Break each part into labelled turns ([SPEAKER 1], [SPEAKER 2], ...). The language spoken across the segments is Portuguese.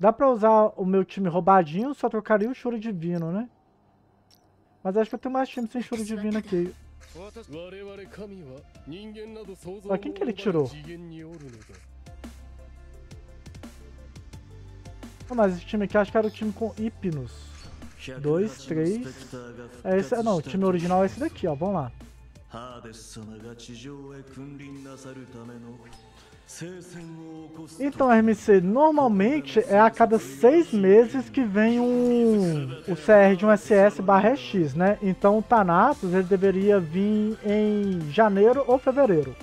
[SPEAKER 1] Dá pra usar o meu time roubadinho, só trocaria o choro divino, né? Mas acho que eu tenho mais time sem choro divino aqui. Ah, quem que ele tirou? Ah, mas esse time aqui acho que era o time com Hipnos. Dois, três. É esse, não, o time original é esse daqui, ó. Vamos lá. Então, RMC, normalmente é a cada seis meses que vem um, o CR de um SS barra X, né? Então o Thanatos ele deveria vir em janeiro ou fevereiro.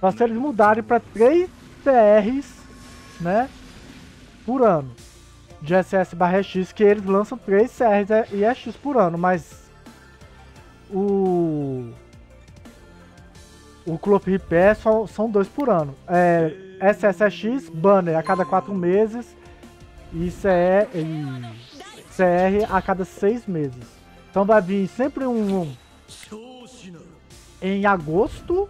[SPEAKER 1] Só se eles mudarem para três CRs, né? Por ano. De SS barra X, que eles lançam três CRs e EX por ano, mas o o Clop Repair só, são dois por ano. É, SSX, Banner a cada quatro meses e CR, e CR a cada seis meses. Então vai vir sempre um em agosto,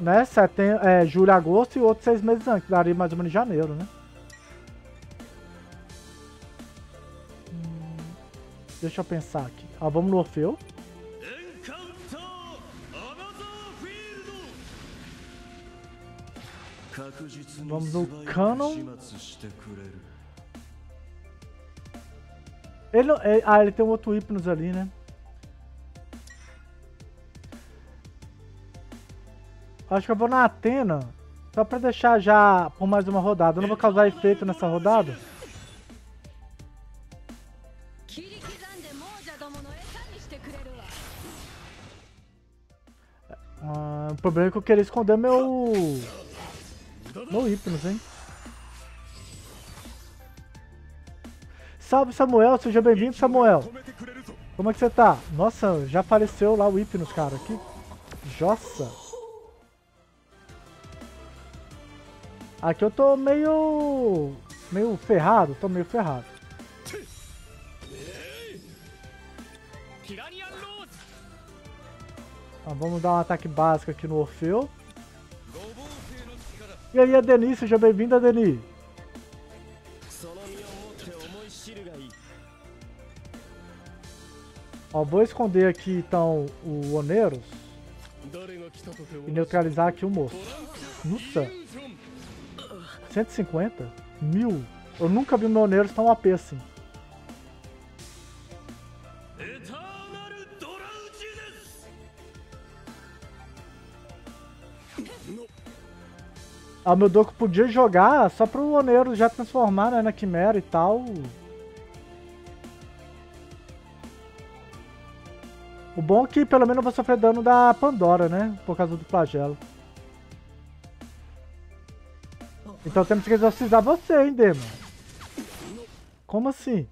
[SPEAKER 1] né? Setembro, é, julho, agosto e outros seis meses antes. Daria mais ou menos janeiro, né? Hum, deixa eu pensar aqui. Ó, vamos no Orfeu. Vamos no Canon. Ele, é, ah, ele tem um outro Hypnos ali, né? Acho que eu vou na Atena. Só pra deixar já por mais uma rodada. Eu não vou causar efeito nessa rodada. Ah, o problema é que eu queria esconder meu... No Hipnos, hein? Salve Samuel, seja bem-vindo Samuel. Como é que você tá? Nossa, já apareceu lá o Hipnos, cara. Que jossa. Aqui eu tô meio... Meio ferrado, tô meio ferrado. Ah, vamos dar um ataque básico aqui no Orfeu. E aí, a Denis, seja bem-vinda, Denis. Ó, vou esconder aqui então o Oneiros e neutralizar aqui o moço. Nossa! 150? Mil? Eu nunca vi o meu Oneiros tão AP assim. A meu Doku podia jogar só pro Oneiro já transformar né, na Quimera e tal. O bom é que pelo menos eu vou sofrer dano da Pandora, né? Por causa do flagelo. Então temos que exorcizar você, hein, Demon? Como assim?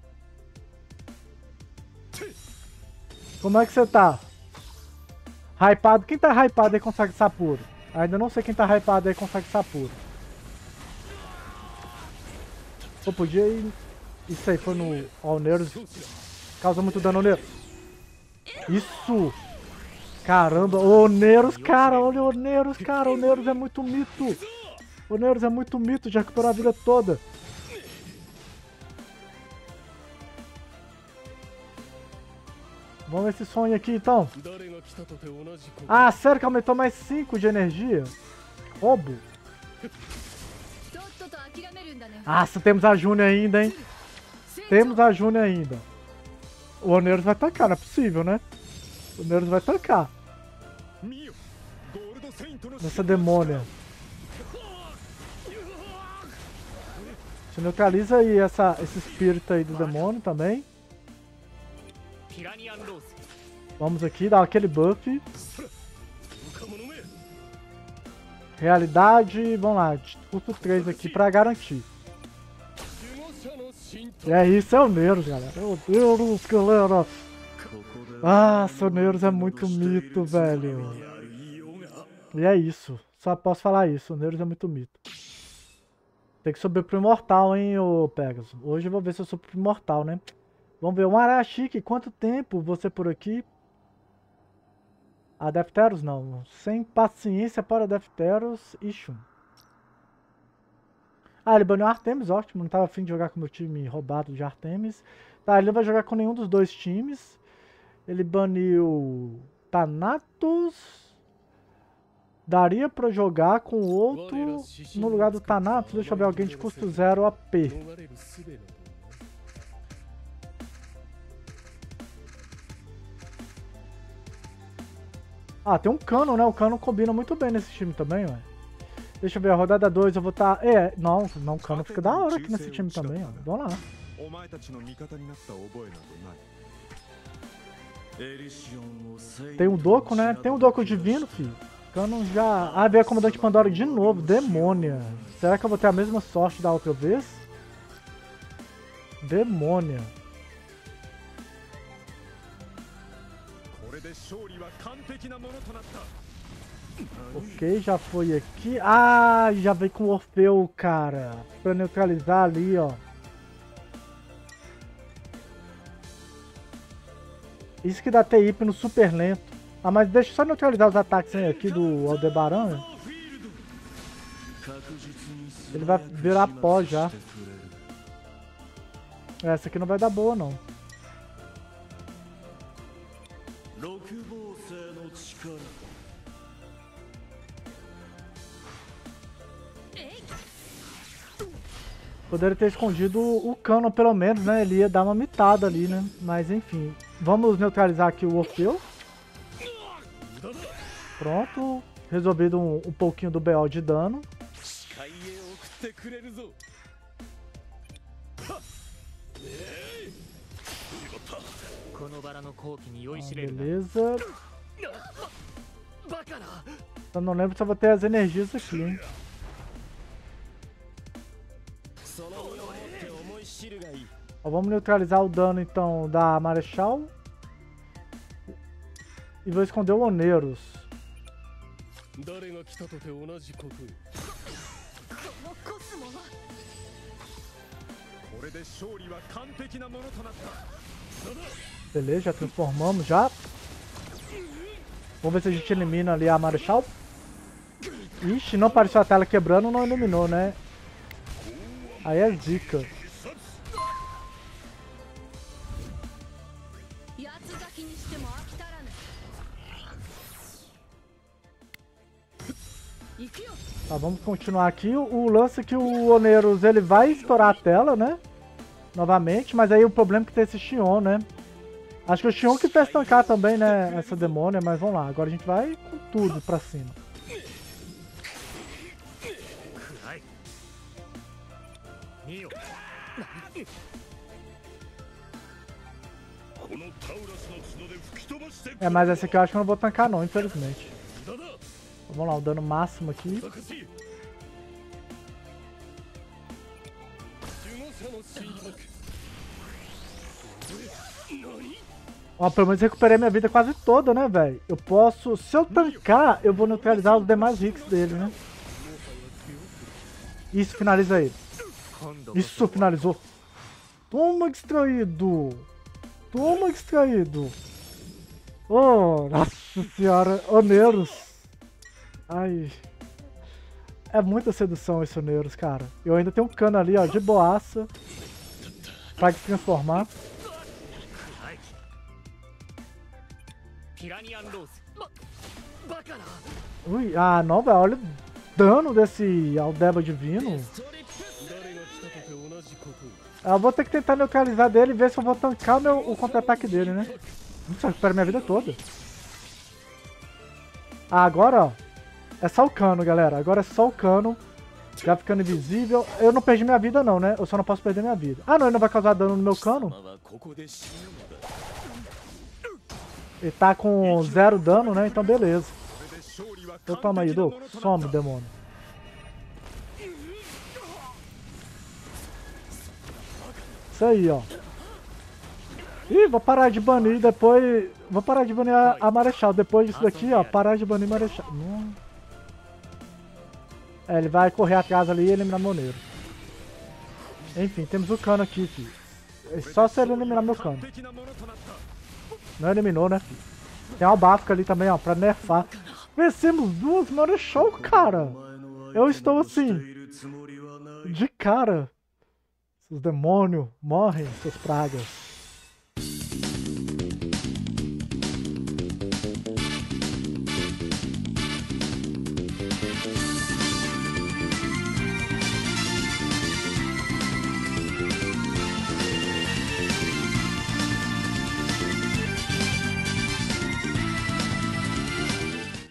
[SPEAKER 1] Como é que você tá? Hypado? Quem tá hypado aí consegue Sapuro? Ainda não sei quem tá hypado aí consegue Sapura. Pô, podia ir... Isso aí foi no Alneiros. Causa muito dano Oneiros. Isso! Caramba, Oneiros, cara, olha Oneiros, cara, Oneiros é muito mito. Oneiros é muito mito, já recuperou a vida toda. Vamos esse sonho aqui então. Ah, sério que aumentou mais 5 de energia? Roubo. Nossa, temos a Júnior ainda, hein? Temos a Júnior ainda. O Oneiros vai tacar, não é possível, né? O Oneiros vai tacar. Nessa demônia. Você neutraliza aí essa, esse espírito aí do demônio também. Vamos aqui dar aquele buff. Realidade, vamos lá, custo 3 aqui pra garantir. E é isso, é o Neuros, galera. Meu Deus, galera. Ah, Soneiros é muito mito, velho. E é isso. Só posso falar isso. O Neuros é muito mito. Tem que subir pro Imortal, hein, ô Pegasus. Hoje eu vou ver se eu subo pro Imortal, né? Vamos ver, um Arachique, quanto tempo você por aqui? A Defteros não. Sem paciência para Defteros e Shun. Ah, ele baniu Artemis, ótimo. Não tava afim de jogar com o meu time roubado de Artemis. Tá, ele não vai jogar com nenhum dos dois times. Ele baniu Thanatos. Daria pra jogar com outro no lugar do Thanatos. Deixa eu ver alguém de custo zero AP. Ah, tem um cano, né? O cano combina muito bem nesse time também, ué. Deixa eu ver, a rodada 2 eu vou estar... Tá... É, não, não, o cano fica da hora aqui nesse time também, ó. Vamos lá. Tem um Doco, né? Tem um Doco divino, filho. Cano já... Ah, veio a Comandante Pandora de novo, demônia. Será que eu vou ter a mesma sorte da outra vez? Demônia. Ok, já foi aqui. Ah, já veio com o Orfeu, cara. Pra neutralizar ali, ó. Isso que dá TIP no super lento. Ah, mas deixa eu só neutralizar os ataques aqui do Aldebaran. Ele vai virar pó já. Essa aqui não vai dar boa, não. Poderia ter escondido o cano pelo menos, né? Ele ia dar uma mitada ali, né? Mas enfim. Vamos neutralizar aqui o Orfeu. Pronto. Resolvido um, um pouquinho do BO de dano. Ah, beleza. Eu não lembro se eu vou ter as energias aqui, hein? Ó, vamos neutralizar o dano então da Marechal. E vou esconder o Oneiros. Beleza, já transformamos já. Vamos ver se a gente elimina ali a Marechal. Ixi, não apareceu a tela quebrando, não iluminou, né? Aí é zica. Tá, vamos continuar aqui. O lance é que o Oneiros ele vai estourar a tela, né? Novamente, mas aí o problema é que tem esse Xion, né? Acho que o Xion que fez tancar também, né? Essa demônia, mas vamos lá. Agora a gente vai com tudo pra cima. É, mas essa aqui eu acho que eu não vou tancar não, infelizmente. Vamos lá, o dano máximo aqui. Ó, pelo menos recuperei minha vida quase toda, né, velho? Eu posso... Se eu tancar, eu vou neutralizar os demais hits dele, né? Isso, finaliza ele. Isso, finalizou. Toma, distraído. Toma, distraído. Oh, nossa senhora. Oneiros. Ai. É muita sedução esse Oneiros, cara. Eu ainda tenho um cano ali, ó, de boaça. Pra se transformar. Ui, ah velho. Olha o dano desse Aldeba Divino. Eu vou ter que tentar neutralizar dele e ver se eu vou tancar meu, o contra-ataque dele, né? Isso recupera minha vida toda. Ah, agora, ó. É só o cano, galera. Agora é só o cano. Já ficando invisível. Eu não perdi minha vida não, né? Eu só não posso perder minha vida. Ah, não. Ele não vai causar dano no meu cano? Ele tá com zero dano, né? Então beleza. Então toma aí, Doku. Some, demônio. Isso aí, ó. Ih, vou parar de banir depois... Vou parar de banir a, a Marechal. Depois disso daqui, ó. Parar de banir Marechal. Não... É, ele vai correr atrás ali e eliminar Moneiro. Enfim, temos o cano aqui, filho. É só se ele eliminar meu cano. Não eliminou, né? Tem uma báfica ali também, ó, pra nerfar. Vencemos duas, mano, é show, cara. Eu estou assim. De cara. Seus demônios, morrem, seus pragas.